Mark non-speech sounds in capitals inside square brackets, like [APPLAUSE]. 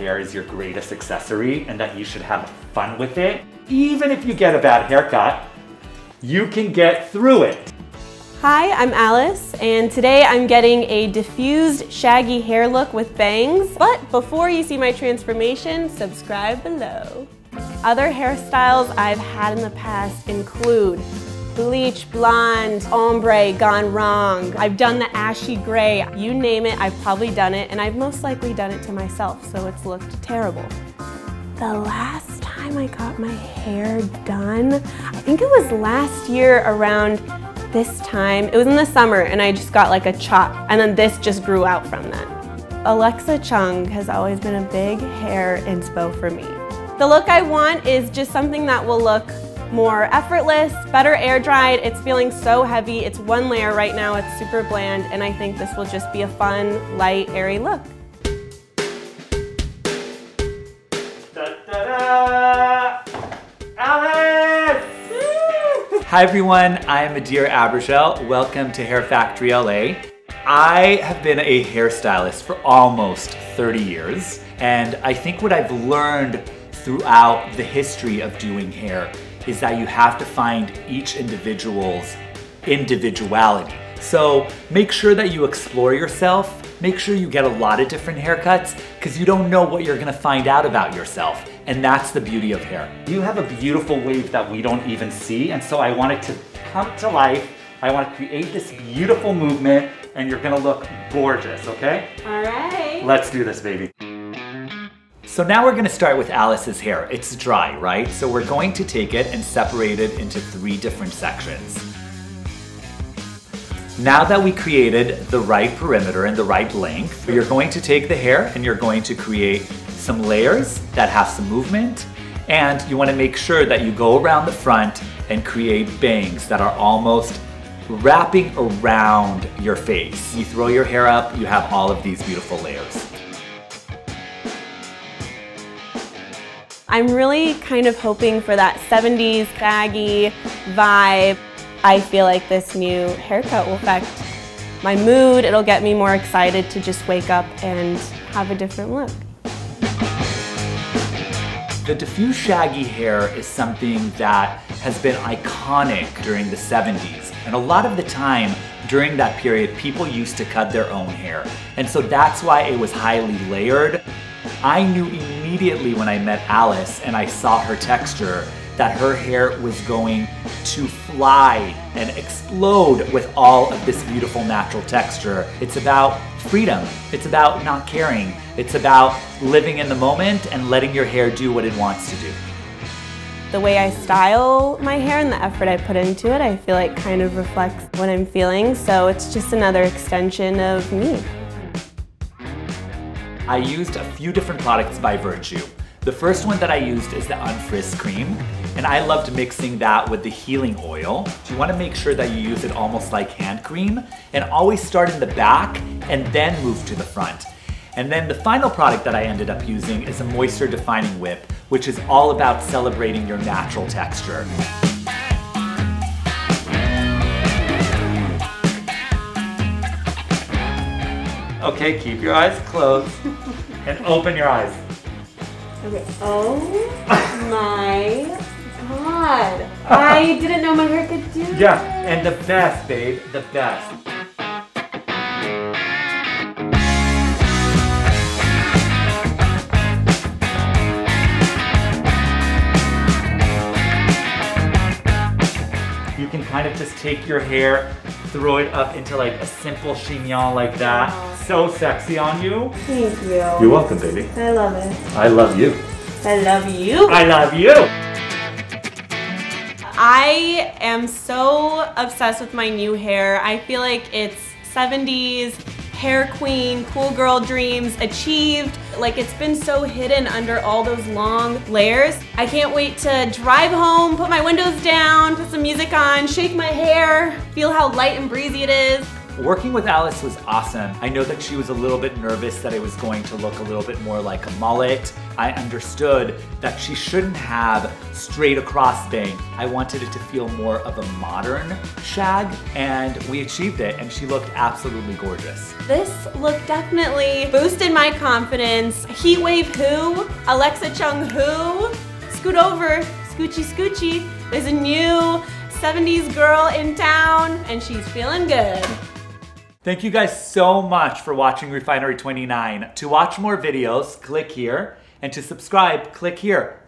hair is your greatest accessory and that you should have fun with it. Even if you get a bad haircut, you can get through it. Hi, I'm Alice, and today I'm getting a diffused shaggy hair look with bangs. But before you see my transformation, subscribe below. Other hairstyles I've had in the past include bleach, blonde, ombre, gone wrong. I've done the ashy gray. You name it, I've probably done it, and I've most likely done it to myself, so it's looked terrible. The last time I got my hair done, I think it was last year around this time. It was in the summer and I just got like a chop and then this just grew out from that. Alexa Chung has always been a big hair inspo for me. The look I want is just something that will look more effortless, better air dried. It's feeling so heavy. It's one layer right now. It's super bland and I think this will just be a fun, light, airy look. Da, da, da. Alice! Hi everyone, I'm Adir Abergel. Welcome to Hair Factory LA. I have been a hairstylist for almost 30 years, and I think what I've learned throughout the history of doing hair is that you have to find each individual's individuality. So make sure that you explore yourself. Make sure you get a lot of different haircuts because you don't know what you're gonna find out about yourself. And that's the beauty of hair. You have a beautiful wave that we don't even see. And so I want it to come to life. I want to create this beautiful movement and you're gonna look gorgeous, okay? All right. Let's do this, baby. So now we're gonna start with Alice's hair. It's dry, right? So we're going to take it and separate it into three different sections. Now that we created the right perimeter and the right length, you're going to take the hair and you're going to create some layers that have some movement. And you wanna make sure that you go around the front and create bangs that are almost wrapping around your face. You throw your hair up, you have all of these beautiful layers. I'm really kind of hoping for that 70s baggy vibe. I feel like this new haircut will affect my mood. It'll get me more excited to just wake up and have a different look. The diffuse shaggy hair is something that has been iconic during the 70s. And a lot of the time during that period, people used to cut their own hair. And so that's why it was highly layered. I knew immediately when I met Alice and I saw her texture that her hair was going to fly and explode with all of this beautiful natural texture. It's about freedom. It's about not caring. It's about living in the moment and letting your hair do what it wants to do. The way I style my hair and the effort I put into it, I feel like kind of reflects what I'm feeling. So it's just another extension of me. I used a few different products by Virtue. The first one that I used is the Unfrizz Cream, and I loved mixing that with the healing oil. You wanna make sure that you use it almost like hand cream, and always start in the back and then move to the front. And then the final product that I ended up using is a moisture defining whip, which is all about celebrating your natural texture. Okay, keep your eyes closed [LAUGHS] and open your eyes. Okay. Oh my god. I didn't know my hair could do Yeah, and the best, babe, the best. You can kind of just take your hair, throw it up into like a simple chignon like that. So sexy on you. Thank you. You're welcome, baby. I love it. I love you. I love you. I love you. I am so obsessed with my new hair. I feel like it's 70s, hair queen, cool girl dreams achieved. Like it's been so hidden under all those long layers. I can't wait to drive home, put my windows down, put some music on, shake my hair, feel how light and breezy it is. Working with Alice was awesome. I know that she was a little bit nervous that it was going to look a little bit more like a mullet. I understood that she shouldn't have straight across bang. I wanted it to feel more of a modern shag and we achieved it and she looked absolutely gorgeous. This look definitely boosted my confidence. Heatwave who? Alexa Chung who? Scoot over, scoochy scoochy. There's a new 70s girl in town and she's feeling good. Thank you guys so much for watching Refinery 29. To watch more videos, click here, and to subscribe, click here.